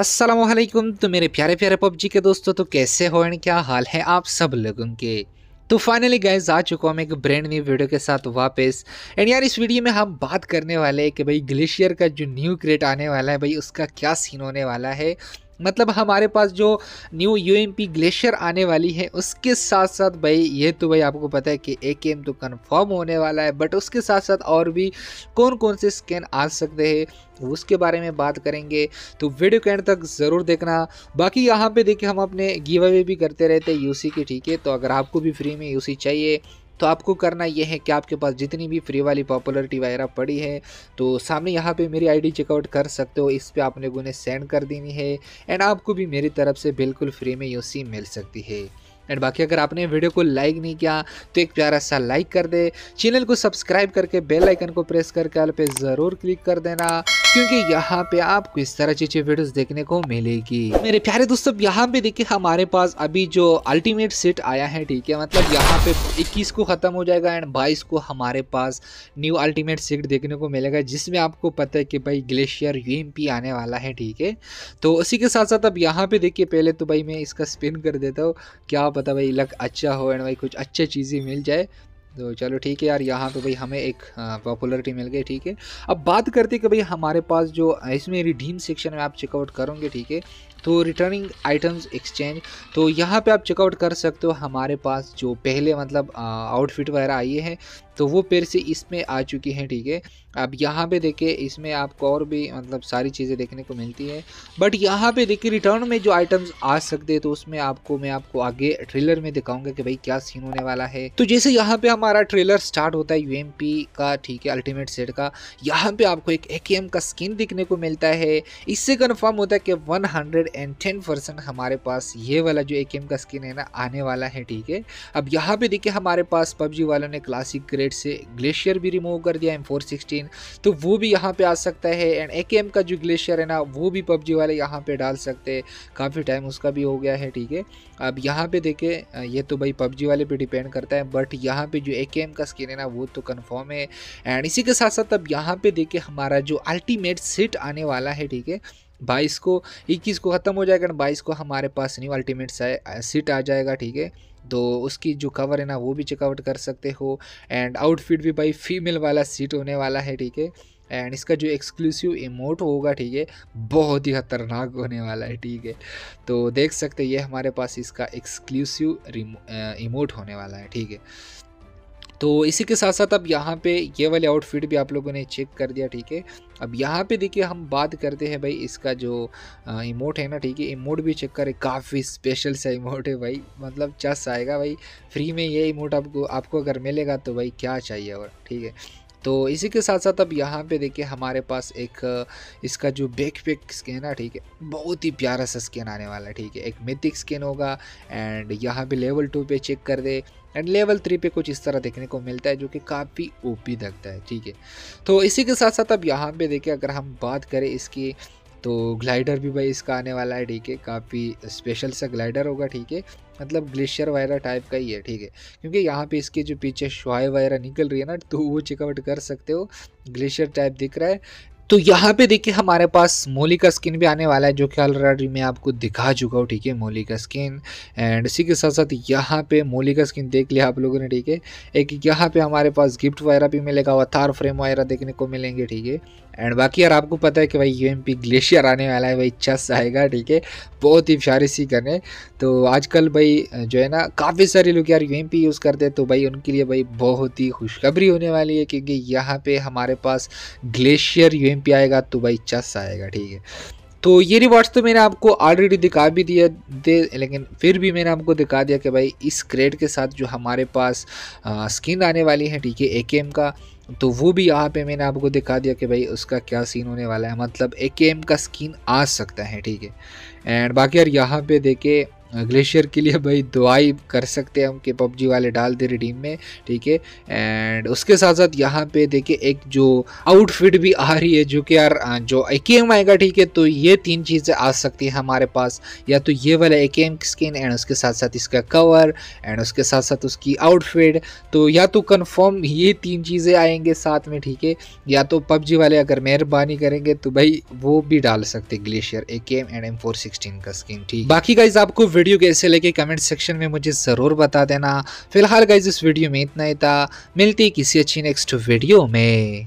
असलकुम तो मेरे प्यारे प्यारे पबजी के दोस्तों तो कैसे हो एंड क्या हाल है आप सब लोगों के? तो फाइनली गैस आ चुका हूँ मैं एक ब्रांड न्यू वीडियो के साथ वापस। एंड यार इस वीडियो में हम बात करने वाले हैं कि भाई ग्लेशियर का जो न्यू क्रेट आने वाला है, भाई उसका क्या सीन होने वाला है। मतलब हमारे पास जो न्यू यूएमपी ग्लेशियर आने वाली है, उसके साथ साथ भाई, ये तो भाई आपको पता है कि ए तो कन्फर्म होने वाला है बट उसके साथ साथ और भी कौन कौन से स्कैन आ सकते हैं, उसके बारे में बात करेंगे। तो वीडियो के एंड तक ज़रूर देखना। बाकी यहाँ पे देखिए हम अपने गिव अवे भी करते रहते हैं यूसी की, ठीक है? तो अगर आपको भी फ्री में यूसी चाहिए तो आपको करना यह है कि आपके पास जितनी भी फ्री वाली पॉपुलरिटी वगैरह पड़ी है तो सामने यहाँ पे मेरी आईडी चेकआउट कर सकते हो, इस पर आपने उन्हें सेंड कर देनी है एंड आपको भी मेरी तरफ़ से बिल्कुल फ्री में यूसी मिल सकती है। एंड बाकी अगर आपने वीडियो को लाइक नहीं किया तो एक प्यारा सा लाइक कर दे चैनल को सब्सक्राइब करके बेल आइकन को प्रेस करके ऑल पे ज़रूर क्लिक कर देना। क्योंकि यहाँ पे आपको इस तरह अच्छी वीडियोस देखने को मिलेगी। मेरे प्यारे दोस्तों यहाँ पे देखिए हमारे पास अभी जो अल्टीमेट सेट आया है, ठीक है? मतलब यहाँ पे 21 को ख़त्म हो जाएगा एंड 22 को हमारे पास न्यू अल्टीमेट सेट देखने को मिलेगा, जिसमें आपको पता है कि भाई ग्लेशियर यू आने वाला है, ठीक है? तो उसी के साथ साथ अब यहाँ पे देखिए, पहले तो भाई मैं इसका स्पिन कर देता हूँ। क्या पता भाई लक अच्छा हो एंड भाई कुछ अच्छी चीज़ें मिल जाए। तो चलो ठीक है यार, यहाँ पे भाई हमें एक पॉपुलरिटी मिल गई, ठीक है। अब बात करते कि भाई हमारे पास जो, इसमें रिडीम सेक्शन में आप चेकआउट करोगे, ठीक है तो रिटर्निंग आइटम्स एक्सचेंज तो यहाँ पे आप चेकआउट कर सकते हो, हमारे पास जो पहले मतलब आउटफिट वगैरह आई है तो वो फिर से इसमें आ चुकी हैं, ठीक है? अब यहाँ पे देखिए, इसमें आपको और भी मतलब सारी चीज़ें देखने को मिलती है। बट यहाँ पे देखिए रिटर्न में जो आइटम्स आ सकते हैं तो उसमें आपको, मैं आपको आगे ट्रेलर में दिखाऊँगा कि भाई क्या सीन होने वाला है। तो जैसे यहाँ पे हमारा ट्रेलर स्टार्ट होता है UMP का, ठीक है अल्टीमेट सेट का, यहाँ पे आपको एक ए का स्किन दिखने को मिलता है। इससे कन्फर्म होता है कि वन एंड टेन परसेंट हमारे पास ये वाला जो ए का स्किन है ना, आने वाला है, ठीक है? अब यहाँ पे देखिए हमारे पास पबजी वालों ने क्लासिक ग्रेड से ग्लेशियर भी रिमूव कर दिया एम फोर सिक्सटीन तो वो भी यहाँ पे आ सकता है एंड ए का जो ग्लेशियर है ना, वो भी पबजी वाले यहाँ पे डाल सकते हैं। काफ़ी टाइम उसका भी हो गया है, ठीक है? अब यहाँ पे देखे ये तो भाई पबजी वाले पे डिपेंड करता है बट यहाँ पे जो ए का स्किन है ना, वो तो कन्फर्म है। एंड इसी के साथ साथ अब यहाँ पे देखे हमारा जो अल्टीमेट सेट आने वाला है, ठीक है? बाईस को, इक्कीस को ख़त्म हो जाएगा, बाईस को हमारे पास न्यू अल्टीमेट सीट आ जाएगा, ठीक है? तो उसकी जो कवर है ना, वो भी चेकआउट कर सकते हो एंड आउटफिट भी भाई फीमेल वाला सीट होने वाला है, ठीक है? एंड इसका जो एक्सक्लूसिव इमोट होगा, ठीक है, बहुत ही खतरनाक होने वाला है, ठीक है? तो देख सकते ये हमारे पास इसका एक्सक्लूसिव इमोट होने वाला है, ठीक है? तो इसी के साथ साथ अब यहाँ पे ये वाले आउटफिट भी आप लोगों ने चेक कर दिया, ठीक है? अब यहाँ पे देखिए हम बात करते हैं भाई इसका जो इमोट है ना, ठीक है? इमोट भी चेक करें, काफ़ी स्पेशल सा इमोट है भाई। मतलब चस आएगा भाई फ्री में ये इमोट आपको आपको अगर मिलेगा तो भाई क्या चाहिए और, ठीक है? तो इसी के साथ साथ अब यहाँ पे देखिए हमारे पास एक इसका जो बैक पैक स्कैन है ठीक है? बहुत ही प्यारा सा स्कैन आने वाला है, ठीक है? एक मिथिक स्कैन होगा एंड यहाँ पे लेवल टू पे चेक कर दे। एंड लेवल थ्री पे कुछ इस तरह देखने को मिलता है जो कि काफ़ी ओपी लगता है, ठीक है। तो इसी के साथ साथ अब यहाँ पे देखिए, अगर हम बात करें इसकी तो ग्लाइडर भी भाई इसका आने वाला है, ठीक है। काफ़ी स्पेशल सा ग्लाइडर होगा, ठीक है। मतलब ग्लेशियर वगैरह टाइप का ही है, ठीक है। क्योंकि यहाँ पे इसके जो पीछे शुआए वगैरह निकल रही है ना तो वो चेकआउट कर सकते हो। ग्लेशियर टाइप दिख रहा है। तो यहाँ पे देखिए हमारे पास मोली का स्किन भी आने वाला है, जो कि ऑलरेडी मैं आपको दिखा चुका हूँ, ठीक है, मोली का स्किन एंड इसी के साथ साथ यहाँ पे मोली का स्किन देख लिया आप लोगों ने, ठीक है. एक यहाँ पे हमारे पास गिफ्ट वगैरह भी मिलेगा अवतार फ्रेम वगैरह देखने को मिलेंगे, ठीक है. एंड बाकी यार आपको पता है कि भाई यूएमपी ग्लेशियर आने वाला है, भाई चस आएगा, ठीक है? बहुत ही प्यारी सी करने तो आजकल भाई जो है ना, काफ़ी सारे लोग यार यूएमपी यूज़ करते हैं तो भाई उनके लिए भाई बहुत ही खुशखबरी होने वाली है, क्योंकि यहाँ पे हमारे पास ग्लेशियर यूएमपी आएगा तो भाई चस आएगा, ठीक है? तो ये रिवॉर्ड्स तो मैंने आपको ऑलरेडी दिखा भी दिया, दे, लेकिन फिर भी मैंने आपको दिखा दिया कि भाई इस क्रेड के साथ जो हमारे पास स्किन आने वाली है, ठीक है ए का तो वो भी यहाँ पे मैंने आपको दिखा दिया कि भाई उसका क्या सीन होने वाला है। मतलब ए का स्किन आ सकता है, ठीक है। एंड बाकी यार यहाँ पे देखे ग्लेशियर के लिए भाई दुआई कर सकते हैं हम कि पबजी वाले डाल दे रिडीम में, ठीक है? एंड उसके साथ साथ यहाँ पे देखिए एक जो आउटफिट भी आ रही है, जो कि यार जो ए आएगा, ठीक है? तो ये तीन चीज़ें आ सकती है हमारे पास। या तो ये वाला ए की स्किन एंड उसके साथ साथ इसका कवर एंड उसके साथ साथ उसकी आउटफिट तो या तो कन्फर्म ये तीन चीज़ें आएँगे साथ में, ठीक है? या तो पबजी वाले अगर मेहरबानी करेंगे तो भाई वो भी डाल सकते glacier A K and M four sixteen का स्किन ठीक। बाकी गाइज़ आपको वीडियो कैसे लगे कमेंट सेक्शन में मुझे ज़रूर बता देना। फ़िलहाल गाइज़ इस वीडियो में इतना ही था। मिलती किसी अच्छी नेक्स्ट वीडियो में।